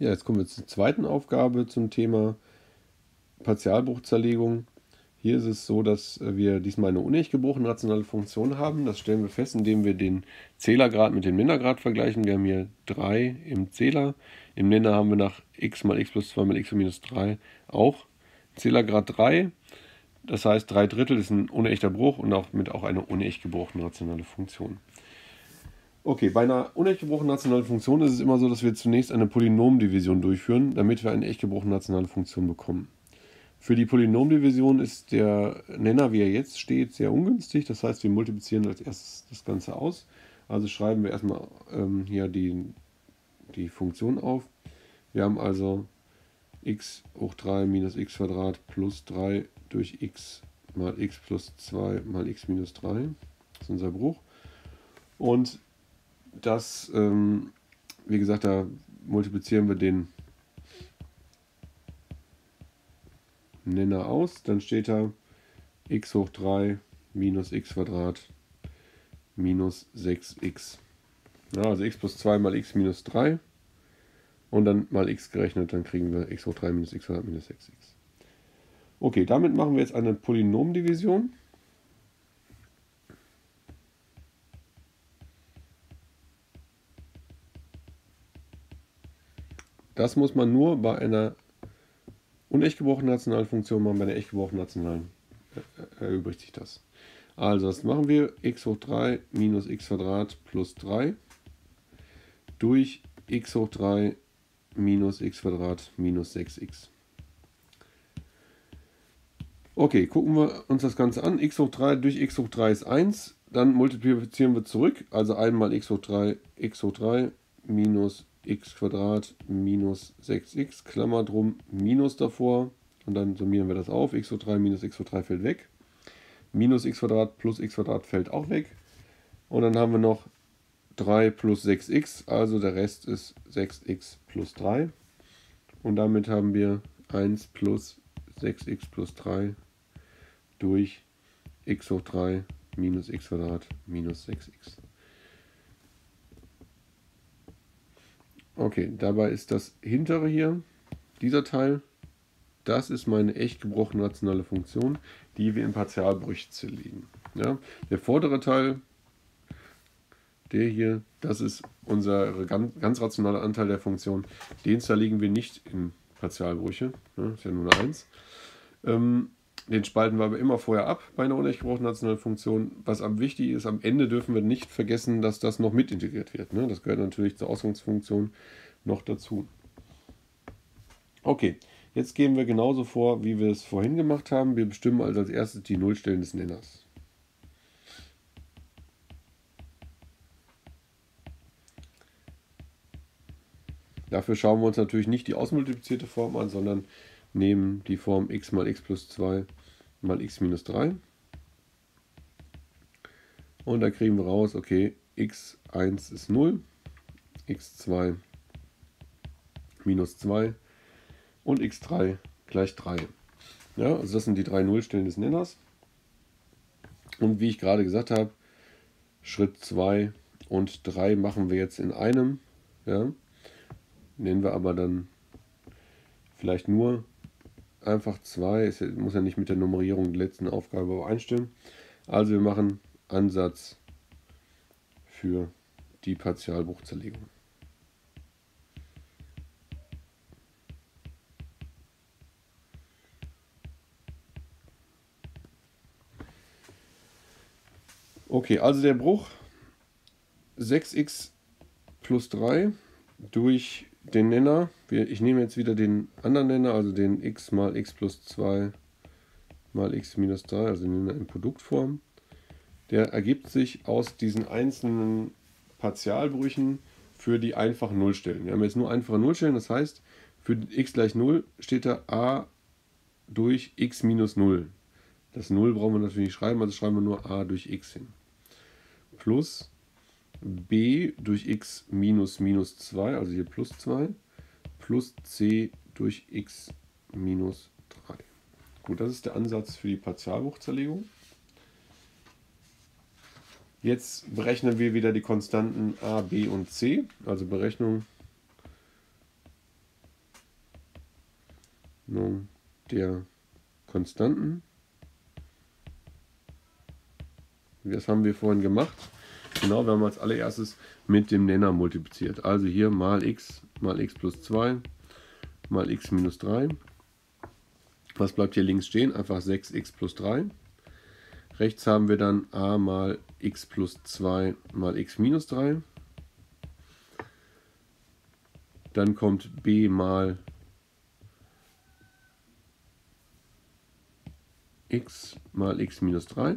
Ja, jetzt kommen wir zur zweiten Aufgabe zum Thema Partialbruchzerlegung. Hier ist es so, dass wir diesmal eine unecht gebrochene rationale Funktion haben. Das stellen wir fest, indem wir den Zählergrad mit dem Nennergrad vergleichen. Wir haben hier 3 im Zähler. Im Nenner haben wir nach x mal x plus 2 mal x minus 3 auch Zählergrad 3. Das heißt, 3 Drittel ist ein unechter Bruch und auch mit auch einer unecht gebrochene rationale Funktion. Okay, bei einer unecht gebrochenen rationalen Funktion ist es immer so, dass wir zunächst eine Polynomdivision durchführen, damit wir eine echt gebrochene rationale Funktion bekommen. Für die Polynomdivision ist der Nenner, wie er jetzt steht, sehr ungünstig. Das heißt, wir multiplizieren als erstes das Ganze aus. Also schreiben wir erstmal ähm, hier die, die Funktion auf. Wir haben also x hoch 3 minus x plus 3 durch x mal x plus 2 mal x minus 3. Das ist unser Bruch. Und das, ähm, wie gesagt, da multiplizieren wir den Nenner aus. Dann steht da x hoch 3 minus x Quadrat minus 6x. Ja, also x plus 2 mal x minus 3 und dann mal x gerechnet, dann kriegen wir x hoch 3 minus x Quadrat minus 6x. Okay, damit machen wir jetzt eine Polynomdivision. Das muss man nur bei einer unecht gebrochenen nationalen Funktion machen, bei einer echt gebrochenen nationalen äh, erübrigt sich das. Also, was machen wir? x hoch 3 minus x Quadrat plus 3 durch x hoch 3 minus x Quadrat minus 6x. Okay, gucken wir uns das Ganze an. x hoch 3 durch x hoch 3 ist 1. Dann multiplizieren wir zurück. Also einmal x hoch 3, x hoch 3 minus x minus 6x, Klammer drum, minus davor. Und dann summieren wir das auf. x hoch 3 minus x hoch 3 fällt weg. Minus x plus x fällt auch weg. Und dann haben wir noch 3 plus 6x, also der Rest ist 6x plus 3. Und damit haben wir 1 plus 6x plus 3 durch x hoch 3 minus x Quadrat minus 6x. Okay, dabei ist das hintere hier, dieser Teil, das ist meine echt gebrochene rationale Funktion, die wir in Partialbrüche zerlegen. Ja, der vordere Teil, der hier, das ist unser ganz, rationaler Anteil der Funktion. Den zerlegen wir nicht in Partialbrüche, ja, ist ja nur eine 1. Ähm, den spalten wir aber immer vorher ab bei einer unecht gebrochenen nationalen Funktion. Was am wichtig ist, am Ende dürfen wir nicht vergessen, dass das noch mit integriert wird. Ne? Das gehört natürlich zur Ausgangsfunktion noch dazu. Okay, jetzt gehen wir genauso vor, wie wir es vorhin gemacht haben. Wir bestimmen also als erstes die Nullstellen des Nenners. Dafür schauen wir uns natürlich nicht die ausmultiplizierte Form an, sondern nehmen die Form x mal x plus 2 mal x minus 3. Und da kriegen wir raus, okay, x1 ist 0, x2 minus 2 und x3 gleich 3. Ja, also das sind die drei Nullstellen des Nenners. Und wie ich gerade gesagt habe, Schritt 2 und 3 machen wir jetzt in einem. Ja. Nennen wir aber dann vielleicht nur einfach 2. Es muss ja nicht mit der Nummerierung der letzten Aufgabe übereinstimmen. Also wir machen Ansatz für die Partialbruchzerlegung. Okay, also der Bruch 6x plus 3 durch den Nenner. Ich nehme jetzt wieder den anderen Nenner, also den x mal x plus 2 mal x minus 3, also den Nenner in Produktform. Der ergibt sich aus diesen einzelnen Partialbrüchen für die einfachen Nullstellen. Wir haben jetzt nur einfache Nullstellen, das heißt, für x gleich 0 steht da a durch x minus 0. Das 0 brauchen wir natürlich nicht schreiben, also schreiben wir nur a durch x hin plus b durch x minus minus 2, also hier plus 2, plus c durch x minus 3. Gut, das ist der Ansatz für die Partialbruchzerlegung. Jetzt berechnen wir wieder die Konstanten a, b und c, also Berechnung der Konstanten. Das haben wir vorhin gemacht. Genau, wir haben als allererstes mit dem Nenner multipliziert. Also hier mal x mal x plus 2 mal x minus 3. Was bleibt hier links stehen? Einfach 6x plus 3. Rechts haben wir dann a mal x plus 2 mal x minus 3. Dann kommt b mal x mal x minus 3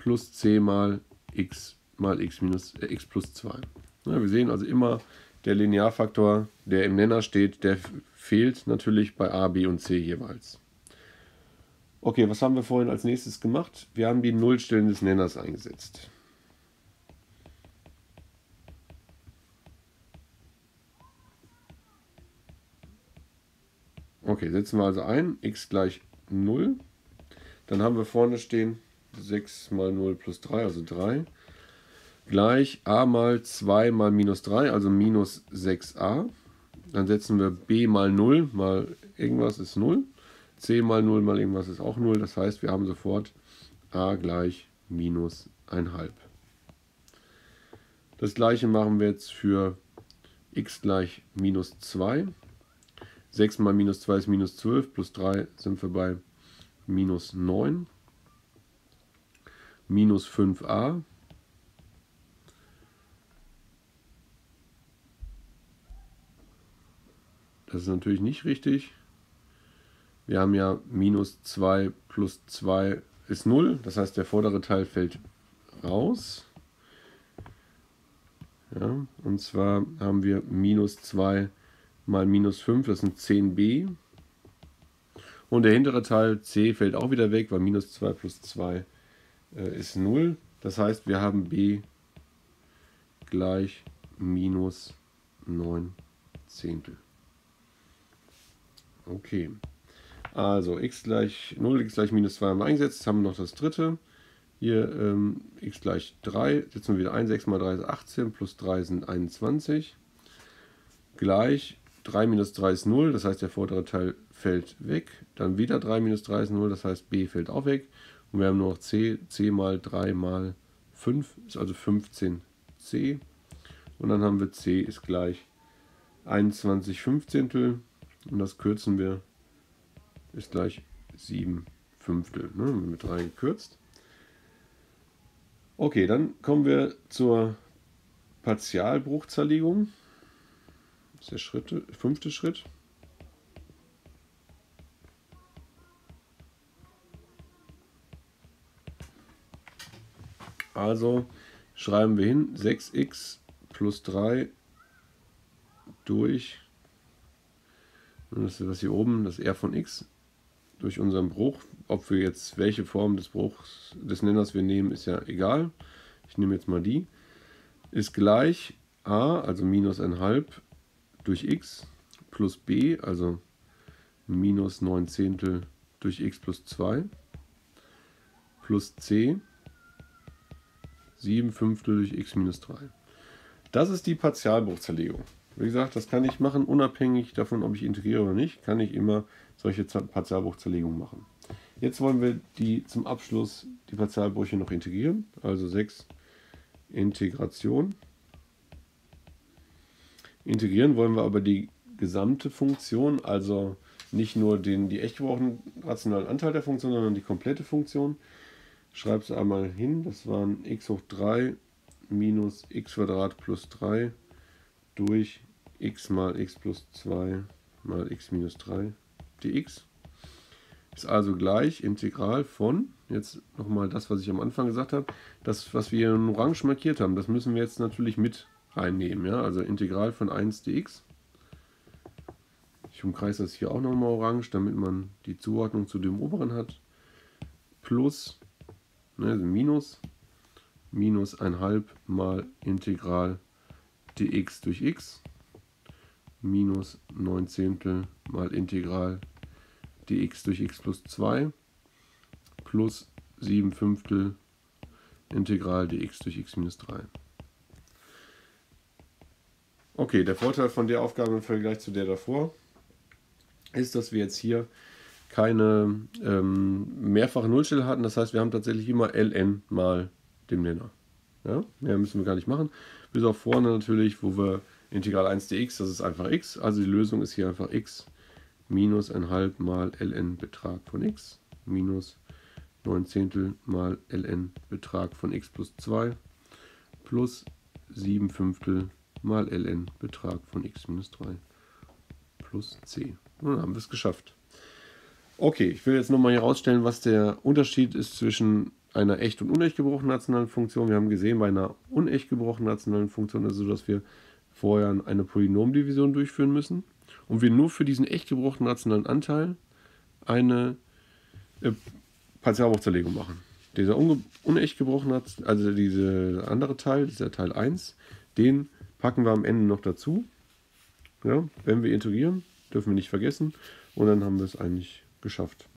plus c mal x mal x minus äh, x plus 2. Ja, wir sehen also immer der Linearfaktor, der im Nenner steht, der fehlt natürlich bei a, b und c jeweils. Okay, was haben wir vorhin als nächstes gemacht? Wir haben die Nullstellen des Nenners eingesetzt. Okay, setzen wir also ein, x gleich 0. Dann haben wir vorne stehen 6 mal 0 plus 3, also 3, gleich a mal 2 mal minus 3, also minus 6a. Dann setzen wir b mal 0 mal irgendwas ist 0. c mal 0 mal irgendwas ist auch 0. Das heißt, wir haben sofort a gleich minus 1,5. Das gleiche machen wir jetzt für x gleich minus 2. 6 mal minus 2 ist minus 12, plus 3 sind wir bei minus 9 minus 5a. Das ist natürlich nicht richtig. Wir haben ja minus 2 plus 2 ist 0. Das heißt, der vordere Teil fällt raus. Ja, und zwar haben wir minus 2 mal minus 5, das sind 10b. Und der hintere Teil c fällt auch wieder weg, weil minus 2 plus 2 ist äh, ist 0. Das heißt, wir haben b gleich minus 9 Zehntel. Okay. Also x gleich 0, x gleich minus 2 haben wir eingesetzt. Jetzt haben wir noch das dritte. Hier ähm, x gleich 3, setzen wir wieder ein. 6 mal 3 ist 18, plus 3 sind 21. Gleich 3 minus 3 ist 0, das heißt der vordere Teil fällt weg. Dann wieder 3 minus 3 ist 0, das heißt b fällt auch weg. Und wir haben noch c, c mal 3 mal 5 ist also 15c. Und dann haben wir c ist gleich 21 Fünfzehntel. Und das kürzen wir, ist gleich 7 Fünftel. Ne? Mit 3 gekürzt. Okay, dann kommen wir zur Partialbruchzerlegung. Das ist der Schritte, fünfte Schritt. Also schreiben wir hin 6x plus 3 durch, das ist das hier oben, das r von x, durch unseren Bruch. Ob wir jetzt welche Form des Bruchs des Nenners wir nehmen, ist ja egal. Ich nehme jetzt mal die. Ist gleich a, also minus 1,5 durch x plus b, also minus 9 Zehntel durch x plus 2 plus c 7 Fünftel durch x minus 3. Das ist die Partialbruchzerlegung. Wie gesagt, das kann ich machen, unabhängig davon, ob ich integriere oder nicht, kann ich immer solche Partialbruchzerlegungen machen. Jetzt wollen wir die zum Abschluss die Partialbrüche noch integrieren, also 6 Integration. Integrieren wollen wir aber die gesamte Funktion, also nicht nur den die echt gebrauchten rationalen Anteil der Funktion, sondern die komplette Funktion schreibe es einmal hin. Das waren x hoch 3 minus x plus 3 durch x mal x plus 2 mal x minus 3 dx. Ist also gleich Integral von, jetzt nochmal das, was ich am Anfang gesagt habe, das, was wir in Orange markiert haben, das müssen wir jetzt natürlich mit reinnehmen. Ja? Also Integral von 1 dx. Ich umkreise das hier auch nochmal orange, damit man die Zuordnung zu dem oberen hat. Plus ne, also minus, minus 1,5 mal Integral dx durch x, minus 9 Zehntel mal Integral dx durch x plus 2, plus 7 Fünftel Integral dx durch x minus 3. Okay, der Vorteil von der Aufgabe im Vergleich zu der davor, ist, dass wir jetzt hier keine ähm, mehrfache Nullstelle hatten. Das heißt, wir haben tatsächlich immer ln mal den Nenner. Ja? Mehr müssen wir gar nicht machen. Bis auf vorne natürlich, wo wir Integral 1 dx, das ist einfach x. Also die Lösung ist hier einfach x minus 1 mal ln Betrag von x minus 9 Zehntel mal ln Betrag von x plus 2 plus 7 Fünftel mal ln Betrag von x minus 3 plus c. Dann haben wir es geschafft. Okay, ich will jetzt nochmal hier rausstellen, was der Unterschied ist zwischen einer echt und unecht gebrochenen rationalen Funktion. Wir haben gesehen, bei einer unecht gebrochenen rationalen Funktion ist es so, dass wir vorher eine Polynomdivision durchführen müssen und wir nur für diesen echt gebrochenen rationalen Anteil eine äh, Partialbruchzerlegung machen. Dieser unecht gebrochene, also dieser andere Teil, dieser Teil 1, den packen wir am Ende noch dazu. Ja, wenn wir integrieren, dürfen wir nicht vergessen. Und dann haben wir es eigentlich geschafft.